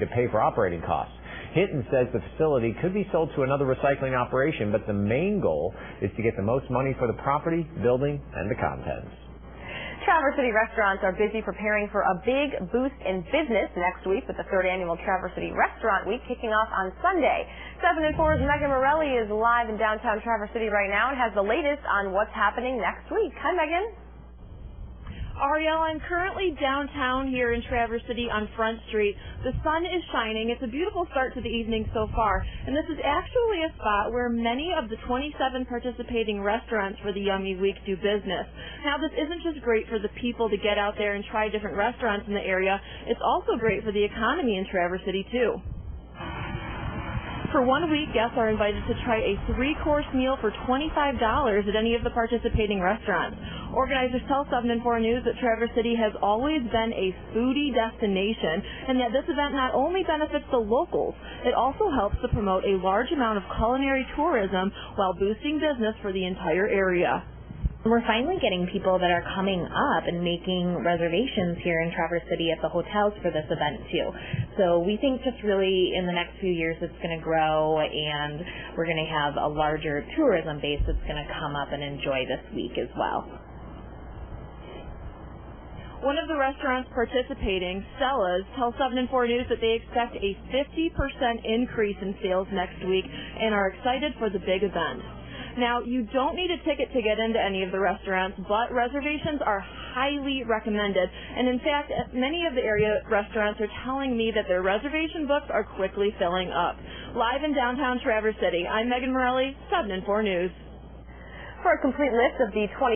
to pay for operating costs. Hinton says the facility could be sold to another recycling operation, but the main goal is to get the most money for the property, building, and the contents. Traverse City restaurants are busy preparing for a big boost in business next week with the third annual Traverse City Restaurant Week kicking off on Sunday. 7 and 4's Meghan Morelli is live in downtown Traverse City right now and has the latest on what's happening next week. Hi, Meghan. Ariel, I'm currently downtown here in Traverse City on Front Street. The sun is shining. It's a beautiful start to the evening so far. And this is actually a spot where many of the 27 participating restaurants for the Yummy Week do business. Now, this isn't just great for the people to get out there and try different restaurants in the area. It's also great for the economy in Traverse City, too. For one week, guests are invited to try a three-course meal for $25 at any of the participating restaurants. Organizers tell 7 and 4 News that Traverse City has always been a foodie destination and that this event not only benefits the locals, it also helps to promote a large amount of culinary tourism while boosting business for the entire area. We're finally getting people that are coming up and making reservations here in Traverse City at the hotels for this event too. So we think just really in the next few years it's going to grow and we're going to have a larger tourism base that's going to come up and enjoy this week as well. One of the restaurants participating, Stella's, tells 7 and 4 News that they expect a 50% increase in sales next week and are excited for the big event. Now, you don't need a ticket to get into any of the restaurants, but reservations are highly recommended. And in fact, many of the area restaurants are telling me that their reservation books are quickly filling up. Live in downtown Traverse City, I'm Meghan Morelli, 7 and 4 News. For a complete list of the 20